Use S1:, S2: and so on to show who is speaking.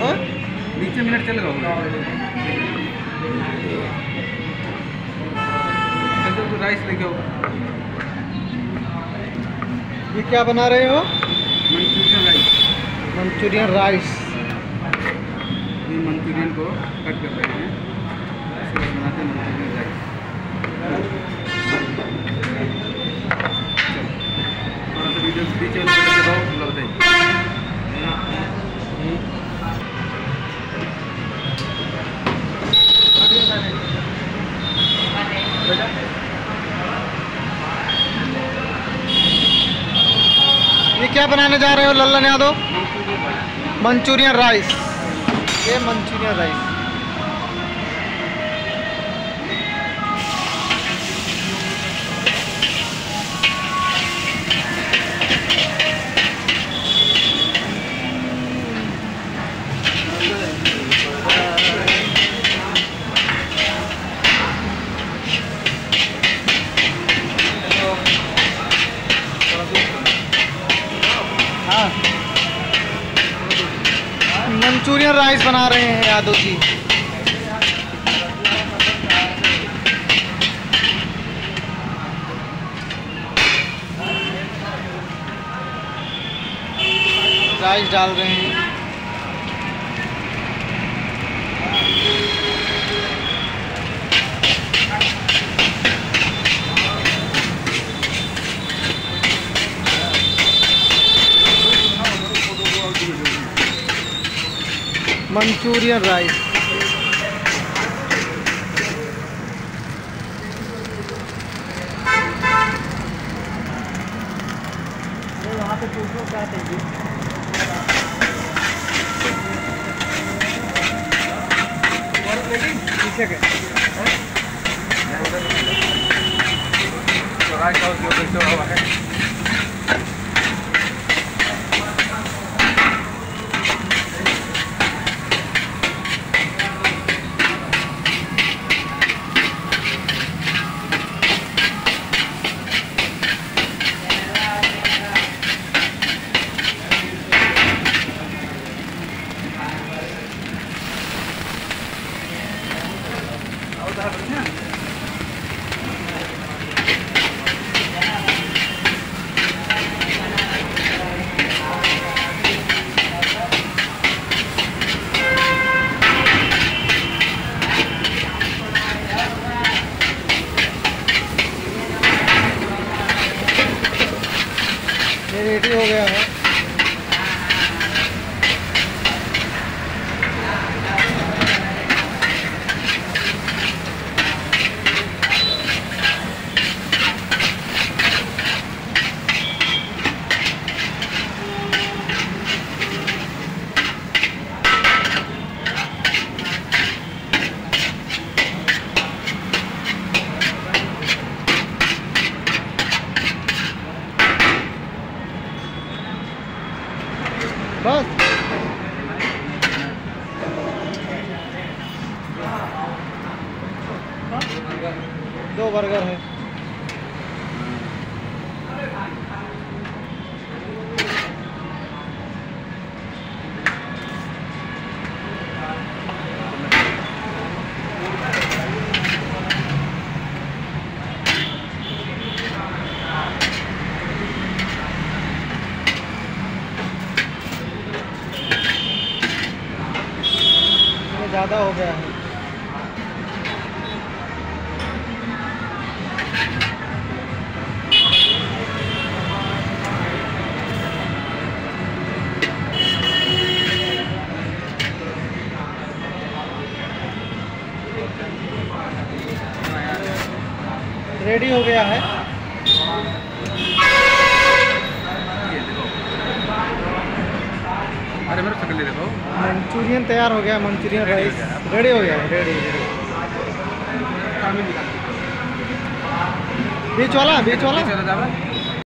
S1: हाँ?
S2: नीचे मिनट चलेगा तो राइस लेके आओ।
S1: ये क्या बना रहे हो?
S2: मंचूरियन राइस
S1: मंचूरियन राइस
S2: ये मंचूरियन को कट कर रहे हैं। बनाते हैं मंचूरियन राइस थोड़ा सा वीडियो
S1: क्या बनाने जा रहे हो लल्लन यादव? Manchurian rice. ये मंचूरियन राइस। मंचूरियन राइस बना रहे हैं यादव जी। राइस डाल रहे हैं। मंचूरियन राइस पीछे के
S2: तो राइस हाउस
S1: रेडी हो गया है। बर्गर है। ज़्यादा हो गया है। रेडी हो गया है।
S2: अरे मेरे शक्ल देखो।
S1: मंचूरियन तैयार हो गया मंचूरियन राइस रेडी हो गया रेडी रेडी बीच वाला बीच वाला।